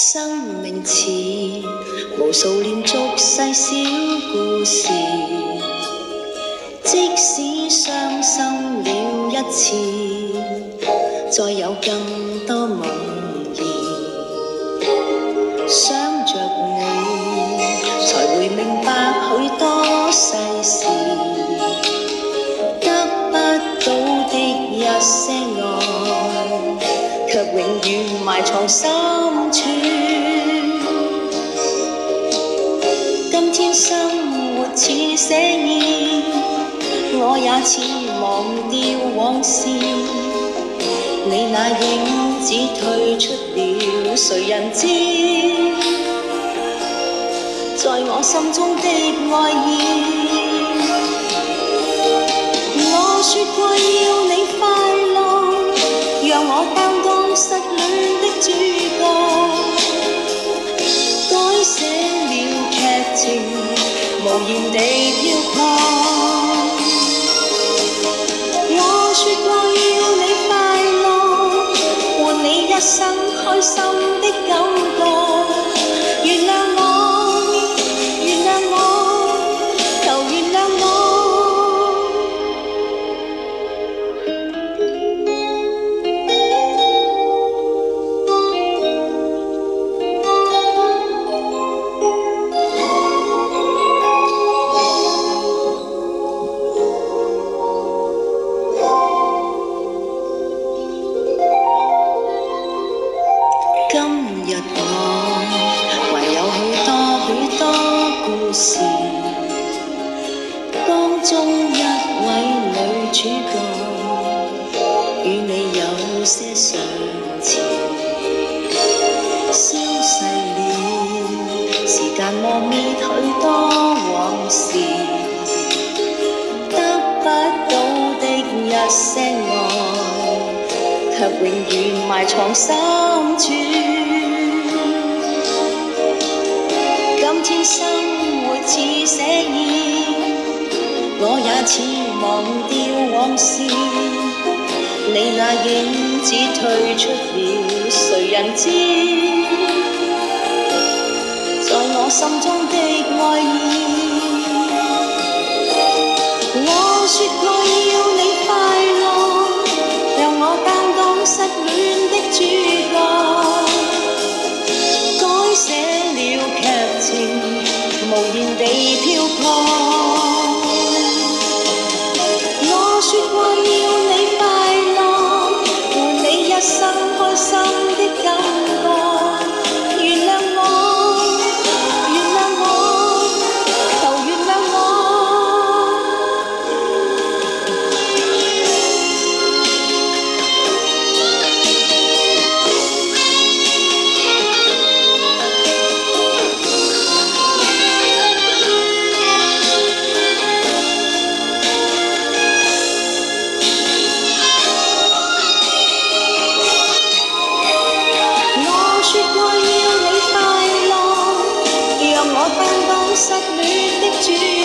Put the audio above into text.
生命似无数连续细小故事，即使伤心了一次，再有更多梦儿。想着你，才会明白许多世事，得不到的一些爱，却永远埋藏心处。今天生活似写意，我也似忘掉往事。你那影子退出了，谁人知？在我心中的爱意，我说过要你快，失恋的主角。改写了剧情，无言地飘泊。我说过要你快乐，换你一生开心的感觉。事，当中一位女主角与你有些相似，消逝了，时间磨灭许多往事，得不到的一些爱。卻永遠埋藏心處。天生活似写意，我也似忘掉往事。你那影子退出了，谁人知？在我心中的爱意。情，無言地飄泊。失戀的主。